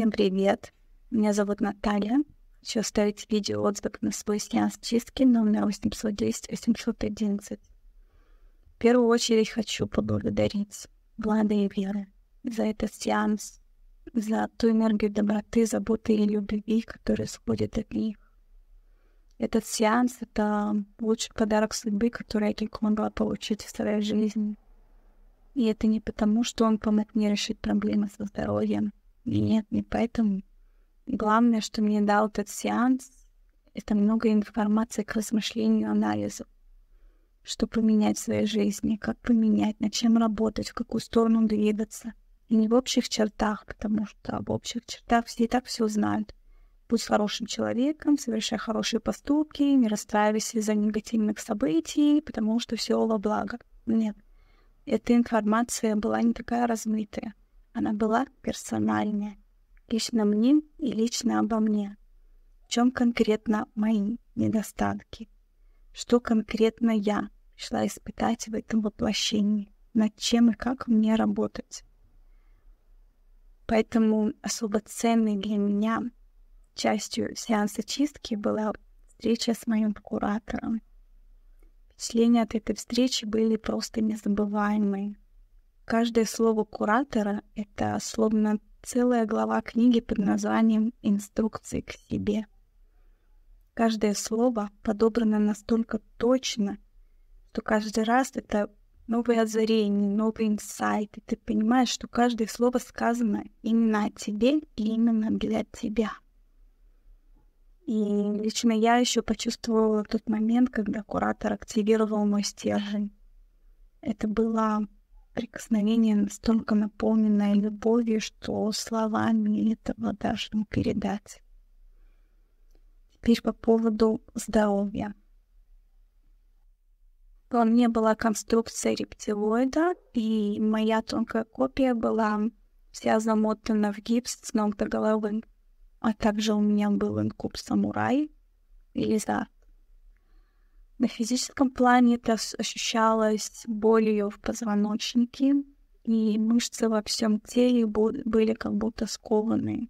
Всем привет! Меня зовут Наталья. Хочу оставить видео отзыв на свой сеанс чистки номер 810-811. В первую очередь хочу поблагодарить Влада и Веру за этот сеанс, за ту энергию доброты, заботы и любви, которая исходит от них. Этот сеанс — это лучший подарок судьбы, который я только могла получить в своей жизни. И это не потому, что он помог мне решить проблемы со здоровьем. Нет, не поэтому. Главное, что мне дал этот сеанс, это много информации к размышлению, анализу. Что поменять в своей жизни, как поменять, над чем работать, в какую сторону двигаться. И не в общих чертах, потому что в общих чертах все и так все знают. Будь хорошим человеком, совершай хорошие поступки, не расстраивайся из-за негативных событий, потому что все во благо. Нет. Эта информация была не такая размытая. Она была персональная. Лично мне и лично обо мне. В чем конкретно мои недостатки? Что конкретно я пришла испытать в этом воплощении? Над чем и как мне работать? Поэтому особо ценной для меня частью сеанса чистки была встреча с моим куратором. Впечатления от этой встречи были просто незабываемые. Каждое слово куратора — это словно целая глава книги под названием «Инструкции к себе». Каждое слово подобрано настолько точно, что каждый раз это новые озарения, новый инсайт, и ты понимаешь, что каждое слово сказано именно о тебе и именно для тебя. И лично я еще почувствовала тот момент, когда куратор активировал мой стержень. Это было прикосновение настолько наполненное любовью, что словами этого даже не передать. Теперь по поводу здоровья. Во мне была конструкция рептилоида, и моя тонкая копия была вся замотана в гипс с ног до головы. А также у меня был инкуб самурай и лизард. На физическом плане это ощущалось болью в позвоночнике, и мышцы во всем теле были как будто скованы.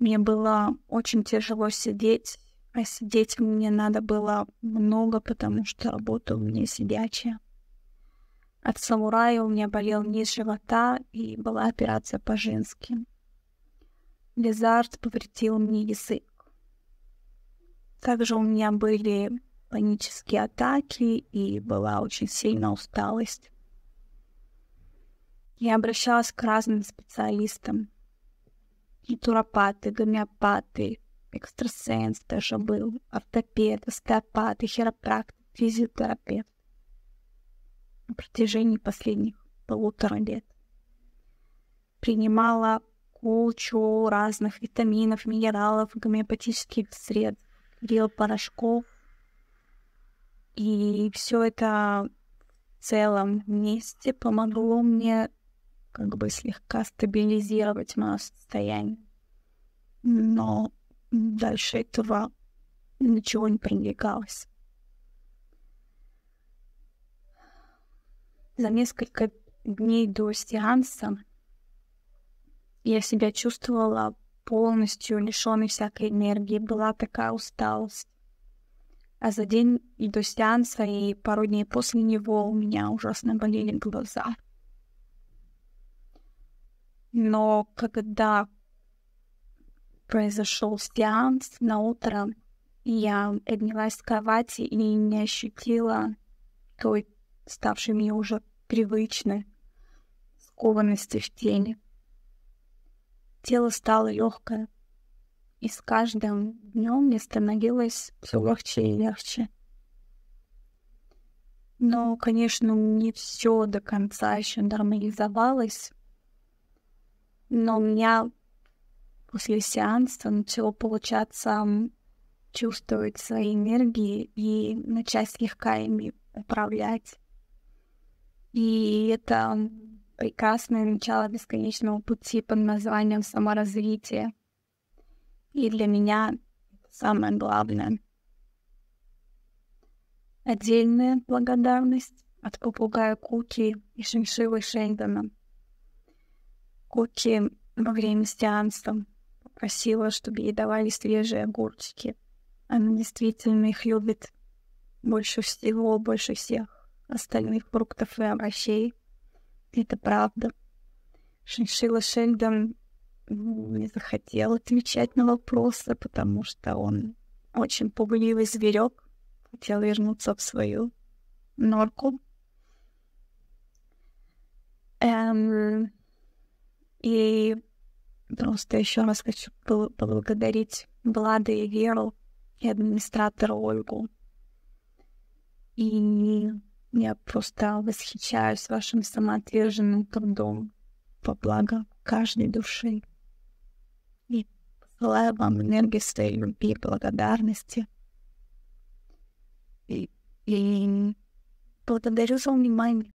Мне было очень тяжело сидеть, а сидеть мне надо было много, потому что работа у меня сидячая. От самурая у меня болел низ живота, и была операция по-женски. Лизард повредил мне язык. Также у меня были панические атаки и была очень сильная усталость. Я обращалась к разным специалистам. И туропаты, гомеопаты, экстрасенс даже был, ортопед, остеопат, и хиропрактик, физиотерапевт на протяжении последних полутора лет. Принимала кучу разных витаминов, минералов, гомеопатических средств, биопорошков. И все это в целом вместе помогло мне как бы слегка стабилизировать мое состояние. Но дальше этого ничего не продвигалось. За несколько дней до сеанса я себя чувствовала полностью лишенной всякой энергии, была такая усталость. А за день и до сеанса, и пару дней после него у меня ужасно болели глаза. Но когда произошел сеанс на утро, я поднялась с кровати и не ощутила той, ставшей мне уже привычной, скованности в теле. Тело стало легкое, и с каждым днем мне становилось все легче и легче. Но, конечно, не все до конца еще нормализовалось. Но у меня после сеанса начало получаться чувствовать свои энергии и начать слегка ими управлять. И это прекрасное начало бесконечного пути под названием саморазвитие. И для меня самое главное. Отдельная благодарность от попугая Куки и шиншиллы Шейдена. Куки во время сеанса попросила, чтобы ей давали свежие огурчики. Она действительно их любит больше всего, больше всех остальных фруктов и овощей. Это правда. Шиншила Шельдон не захотел отвечать на вопросы, потому что он очень пугливый зверек, хотел вернуться в свою норку. Эм, и просто еще раз хочу поблагодарить Влада и Веру и администратора Ольгу. И я просто восхищаюсь вашим самоотверженным трудом во благо каждой души. Посылаю вам энергию своей любви благодарности. И, и благодарю за внимание.